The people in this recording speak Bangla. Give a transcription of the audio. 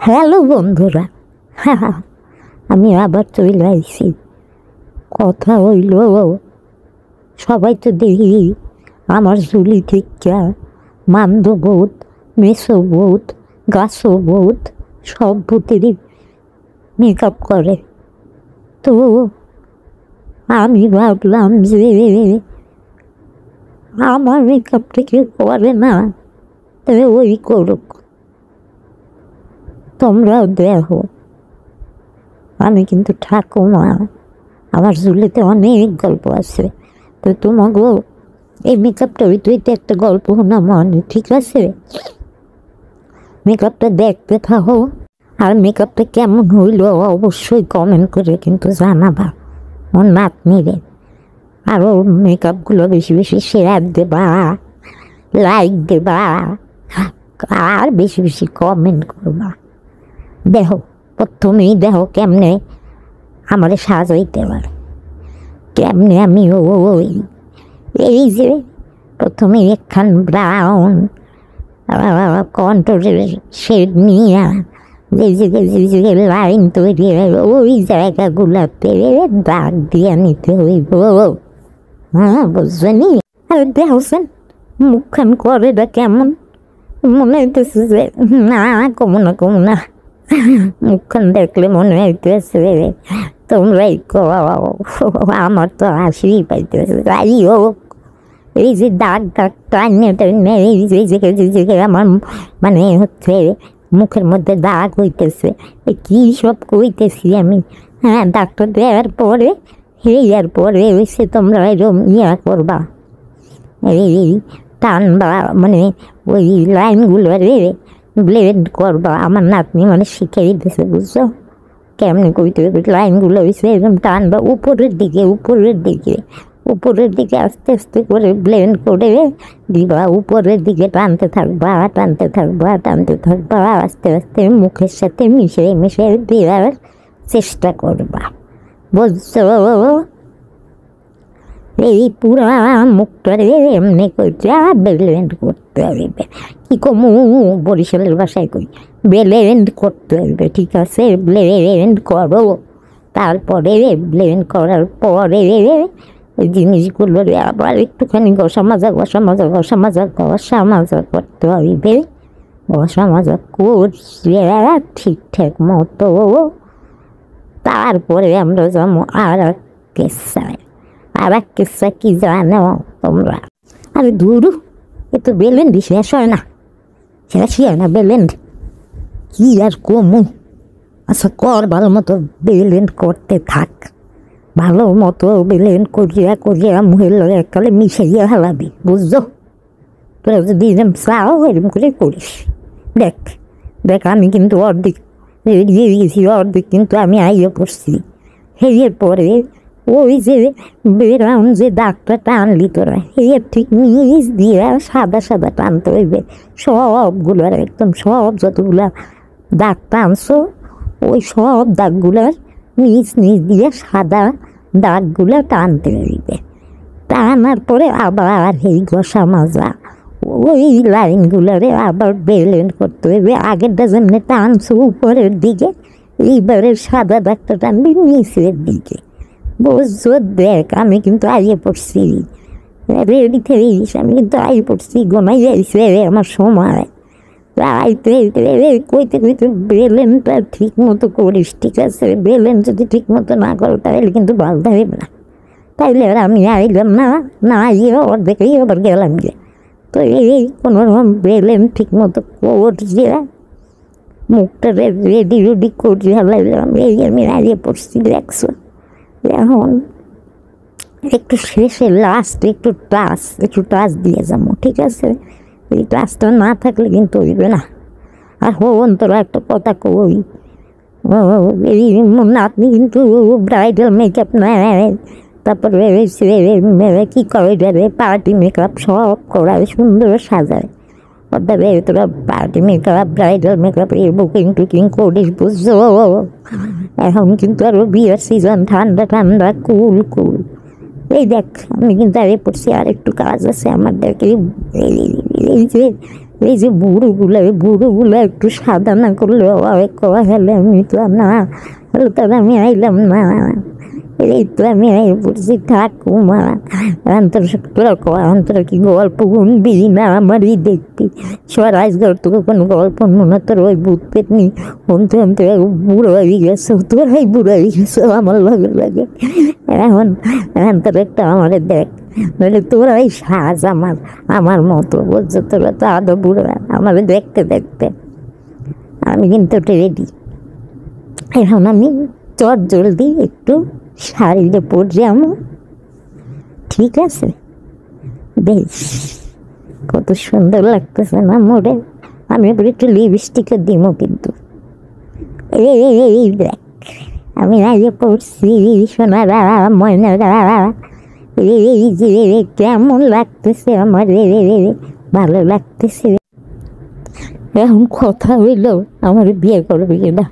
হ্যালো বন্ধুরা। আমি আবার চলে আসছি। কথা হইল, সবাই তো দেখি আমার চুলি ঠিকা মান্দ বোধ মেসো বোধ গাছো বোধ সব ভূতেরই মেকআপ করে। তো আমি ভাবলাম যে আমার মেকআপটা কেউ করে না তবে ওই করুক। তোমরাও দেখো আমি কিন্তু ঠাকুমা, আমার চুলিতে অনেক গল্প আছে। তো তোমাকেও এই মেকআপটা, ওই তুই একটা গল্প না, মনে ঠিক আছে? মেকআপটা দেখতে থাকো। আর মেকআপটা কেমন হইল অবশ্যই কমেন্ট করে কিন্তু জানাবা। ওর নাতনিরে আর ওর মেকআপগুলো বেশি বেশি শেয়ার দেবা লাইক দেবা, আর বেশি বেশি কমেন্ট করবা। দেখো প্রথমেই দেহ কেমনে আমারে সাজাইতে পারে কেমনে আমি ওই এই যে প্রথমে একখান ব্রাউন কন্ট্রোলের শেড নিয়ে লাইন তৈরি ওই জায়গাগুলোতে দাগ দিয়ে নিতে হইব। হ্যাঁ বুঝছেনি আরে দেখছেন মুখখান করে কেমন? মনে হইতেছে যে, না, কমো না না। মুখখান দেখলে মনে হইতেছে তোমরাই আমার তো হাসি পাইতেছে। যাই হোক। এই যে দাগ দাগ টানে এই যে আমার মানে হচ্ছে মুখের মধ্যে দাগ হইতেছে। কী সব কইতেছি আমি? হ্যাঁ ডাক্তার দেওয়ার পরে হেয়ার পরে হয়েছে তোমরা এরকম ইয়া করবা। এই, টানবা মানে ওই লাইনগুলো রে। ব্লেন্ড করবা, আমার নাতনি মানে শিখে দিতেছে, বুঝছ? কেমনে কইতে হবে? লাইনগুলো হয়েছে এরকম টানবা, উপরের দিকে উপরের দিকে উপরের দিকে আস্তে আস্তে করে ব্লেন্ড করে দিবা, উপরের দিকে টানতে থাকবা টানতে থাকবা টানতে থাকবা, আস্তে আস্তে মুখের সাথে মিশে মিশে দেওয়ার চেষ্টা করবা, বুঝছ? এই পুরা মুখটারে এমনি কইটা ব্লেন্ড করতে হবে কি কমু বরিশালের ভাষায় কই? ব্লেন্ড করতে হবে ঠিক আছে ব্লেন্ড করো। তারপরে ব্লেন্ড করার পরে এই জিনিসগুলো আবার একটুখানি ঘষা মাজা ঘষা মাজা ঘষা মাজা ঘষা মাজা করতে হবে ঘষা মাজা করলে ঠিকঠাক মতো। তারপরে আমরা যাব আর কেসায়। আর এক কেসা কি জানো তোমরা? আরে ধুরু, এ তো বেলেন্ডি শেষ হয় না। শেষ হয় না বেলেন্ড কি আর কমু? আচ্ছা কর ভালো মতো বেলেন্ড করতে থাক। ভালো মতো বেলেন্ড করিয়া করিয়া মহিলা এককালে মিশাইয়া হেলাবি, বুঝছ? তোরা যদি চাও, এরম করে করিস। দেখ দেখ, আমি কিন্তু অর্ধেক এগিয়ে গেছি, অর্ধেক কিন্তু আমি আইয়ে পড়ছি। হেরিয়ে পরে ওই যে বেরাউন যে দাগটা টানলি তোরা এর ঠিক নিচ দিয়ে সাদা সাদা টানতে হইবে। সবগুলোর একদম সব যতগুলা দাগ টানছো, ওই সব দাগগুলার নিচ নিচ দিয়ে সাদা দাগগুলো টানতে হইবে। টানার পরে আবার এই ঘষা মাজা, ওই লাইনগুলোরে আবার বেলেন করতে হইবে। আগেরটা যেমনি টানছো, উপরের দিকে এইবারের সাদা দাগটা টানবি, নিচের দিকে। বুঝছ দেখ আমি কিন্তু আইয়ে পড়ছি। রেডি থেরিস আমি কিন্তু আইয়ে পড়ছি গোনাই যাইছে আমার সময়। আইতে রে কইতে কইতে বেলেনটা ঠিক মতো করিস, ঠিক আছে? বেলেন যদি ঠিক মতো না করো তাহলে কিন্তু ভালো থাকবে না। তাইলে আর আমি আইলাম না না আইয়ে অর্ধেকই আবার গেলাম যে, তো এই কোনো রকম বেলেন ঠিক মতো করছে মুখটা রেডি রেডি করছি হালাইলাম এই আমি আইয়ে পড়ছি, দেখছ? এখন একটু শেষে লাস্ট একটু টাচ একটু টাচ দিয়ে যাব, ঠিক আছে? এই টাচটা না থাকলে কিন্তু হইবে না। আর হো তোরা একটা কথা কই এই নাতনি কিন্তু ব্রাইডাল মেকআপ নেয় তারপরে কি করে রে? পার্টি মেকআপ সব করায়, সুন্দর সাজায়। পার্টি মেকআপ, ব্রাইডাল মেকআপ, এর বুকিং, টুকিং করিস বুঝছ? এখন কিন্তু আরও বিয়ের সিজন ঠান্ডা ঠান্ডা, কুল কুল। এই দেখ, আমি কিন্তু আরে পড়ছি, আর একটু কাজ আছে আমার, দেখ, এই- যে এই যে বুড়োগুলো একটু সাদা না করলে করা হলে আমি তো না, হলে তো আমি আইলাম না। এই তো আমি আই পড়ছি ঠাকুমা অন্তর অন্তর কি গল্প না আমারই দেখবি স্বরাজগর তোকে কোনো গল্প মনে তোর ওই ভূত পেতনি শুনতে শুনতে বুড়ো হয়ে গেছে তোরাই বুড়ো হয়ে গেছে আমার লগে লাগে এখন এখন তোর একটা আমারে দেখ নইলে তোরাই সাজ আমার আমার মতো বলছে তোরা তো আদৌ বুড়ো আমার দেখতে দেখতে আমি কিন্তু রেডি এখন আমি চট জলদি একটু শাড়িতে পড়ছি আমার ঠিক আছে। বেশ কত সুন্দর লাগতেছে না মোড়ে আমি এবার একটু লিপস্টিকও দিব কিন্তু। এই দেখ আমি আগে পড়ছি সোনারা ময়নারা। এই যে কেমন লাগতেছে আমার রে রে রে, ভালো লাগতেছে। এখন কথা হইল আমার বিয়ে করবি না